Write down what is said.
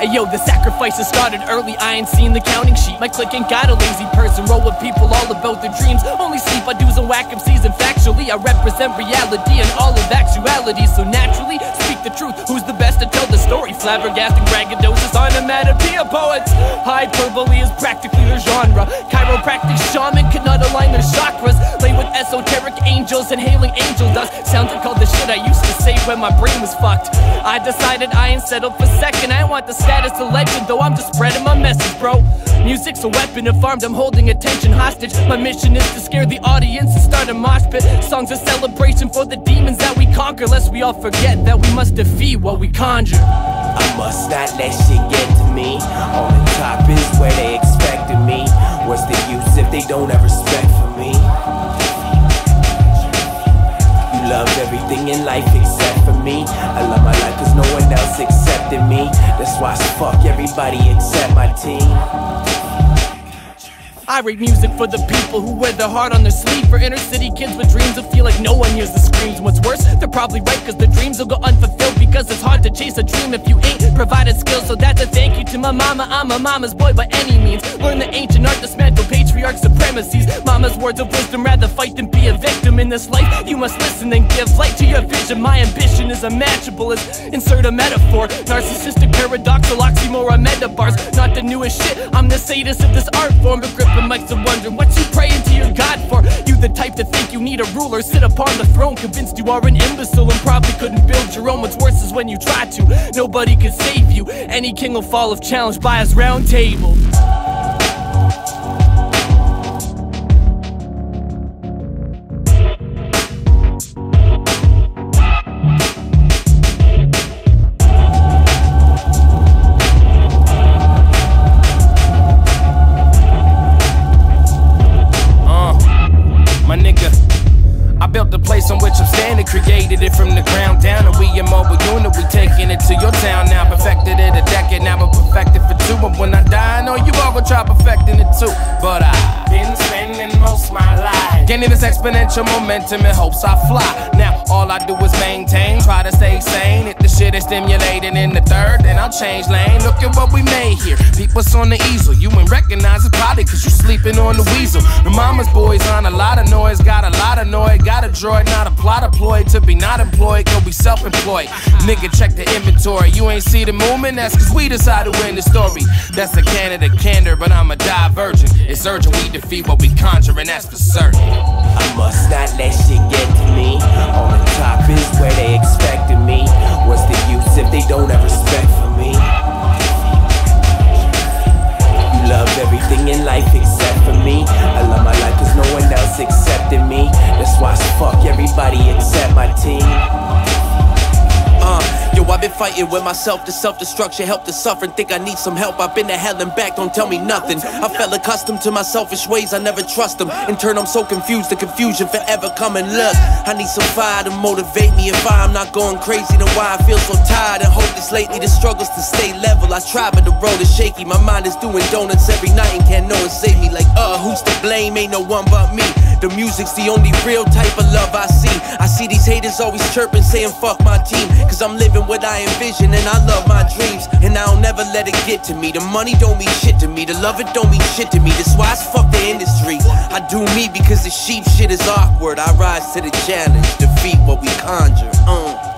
Hey yo, the sacrifices started early, I ain't seen the counting sheet. My clique ain't got a lazy person, roll with people all about their dreams. Only sleep I do's and whack MCs, and factually, I represent reality and all of actuality. So naturally, speak the truth. Who's the best to tell the story? Flabbergasting braggadocious, onomatopoeia poets. Hyperbole is practically their genre. Chiropractic shaman could not align their chakras. Lay with esoteric angels, inhaling angel dust. Sounded called the shit I used when my brain was fucked. I decided I ain't settled for second. I want the status of legend, though I'm just spreading my message, bro. Music's a weapon, if armed, I'm holding attention hostage. My mission is to scare the audience and start a mosh pit. Songs of celebration for the demons that we conquer, lest we all forget that we must defeat what we conjure. I must not let shit get to me. On the top is where they expected me. What's the use if they don't have respect for me? You loved everything in life except. I love my life cause no one else accepted me. That's why it's fuck everybody except my team. I write music for the people who wear their heart on their sleeve. For inner city kids with dreams who feel like no one hears the screams. What's worse, they're probably right, cause the dreams will go unfulfilled. Because it's hard to chase a dream if you ain't provided skills. So that's a thank you to my mama. I'm a mama's boy by any means. Learn the ancient art, dismantle patriarch supremacies. Mama's words of wisdom, rather fight than be a victim in this life. You must listen and give light to your vision. My ambition is unmatchable as insert a metaphor. Narcissistic, paradoxal, oxymoron, metabars. Not the newest shit, I'm the sadist of this art form. But gripping mics and wondering what you praying to your God for. You the type to think you need a ruler, sit upon the throne, convinced you are an imbecile and probably couldn't build your own. What's worse is when you try to, nobody can save you. Any king will fall if challenged by his round table. I the place on which I'm standing, created it from the ground down, and we a mobile unit. We taking it to your town now, perfected it a decade, now perfected for two. But when I die, I know you all gonna try perfecting it too. But I've gaining this exponential momentum in hopes I fly. Now all I do is maintain, try to stay sane. If the shit is stimulating in the third, then I'll change lane. Look at what we made here. People's on the easel. You ain't recognize it probably cause you sleeping on the WeezL. The mama's boys on a lot of noise, got a lot of noise. Got a droid, not a plot employed. To be not employed, go be self employed. Nigga, check the inventory. You ain't see the movement, that's cause we decided to win the story. That's a Canada candor, but I'm a divergent. It's urgent we defeat what we conjure, and that's for certain. I must not let shit get to me. On the top is where they expected me. What's the use if they don't have respect for me? You loved everything in life except for me. I love my life cause no one else accepted me. It's fuck everybody except my team. Uh, yo, I've been fighting with myself to self destruction, help to suffer, and think I need some help. I've been to hell and back, don't tell me nothing. I felt accustomed to my selfish ways, I never trust them. In turn, I'm so confused, the confusion forever coming. Look, I need some fire to motivate me. If I'm not going crazy, then why I feel so tired and hopeless lately. The struggles to stay level, I try, but the road is shaky. My mind is doing donuts every night and can't no one save me. Like, uh, who's to blame? Ain't no one but me. The music's the only real type of love I see. I see these haters always chirping, saying fuck my team. Cause I'm living what I envision and I love my dreams. And I'll never let it get to me. The money don't mean shit to me. The love it don't mean shit to me. That's why it's fuck the industry. I do me because the sheep shit is awkward. I rise to the challenge, defeat what we conjure. Uh.